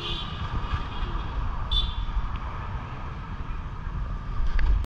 Yeah.